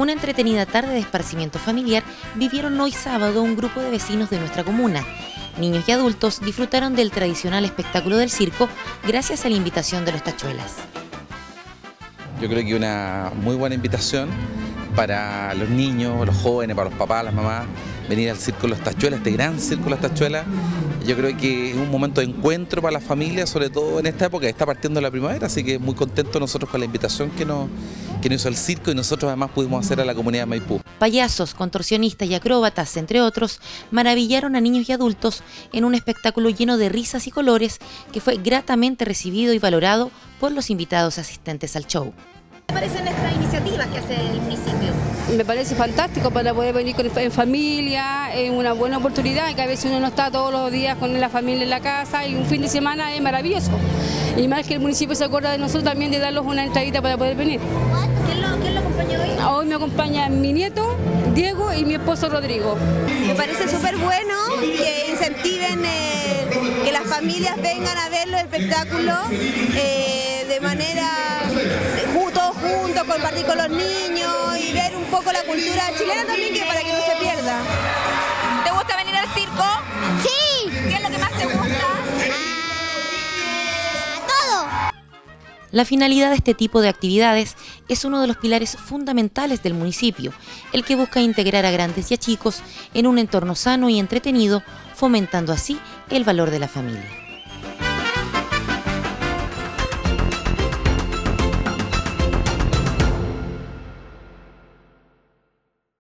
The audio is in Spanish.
Una entretenida tarde de esparcimiento familiar vivieron hoy sábado un grupo de vecinos de nuestra comuna. Niños y adultos disfrutaron del tradicional espectáculo del circo gracias a la invitación de los tachuelas. Yo creo que una muy buena invitación para los niños, los jóvenes, para los papás, las mamás, venir al Circo Los Tachuelas, este gran Circo Los Tachuelas. Yo creo que es un momento de encuentro para la familia, sobre todo en esta época, está partiendo la primavera, así que muy contentos nosotros con la invitación que nos, que nos hizo el circo y nosotros además pudimos hacer a la comunidad de Maipú. Payasos, contorsionistas y acróbatas, entre otros, maravillaron a niños y adultos en un espectáculo lleno de risas y colores que fue gratamente recibido y valorado por los invitados asistentes al show. ¿Qué parecen estas iniciativas que hace el municipio? Me parece fantástico para poder venir con, en familia, es una buena oportunidad, que a veces uno no está todos los días con la familia en la casa y un fin de semana es maravilloso. Y más que el municipio se acuerda de nosotros también de darles una entradita para poder venir. ¿Quién lo, quién lo acompaña hoy? Hoy me acompaña mi nieto, Diego, y mi esposo Rodrigo. Me parece súper bueno que incentiven eh, que las familias vengan a ver los espectáculos eh, de manera juntos, compartir con los niños y ver un poco la cultura chilena también que para que no se pierda. ¿Te gusta venir al circo? Sí, ¿Qué es lo que más te gusta? todo. La finalidad de este tipo de actividades es uno de los pilares fundamentales del municipio, el que busca integrar a grandes y a chicos en un entorno sano y entretenido, fomentando así el valor de la familia.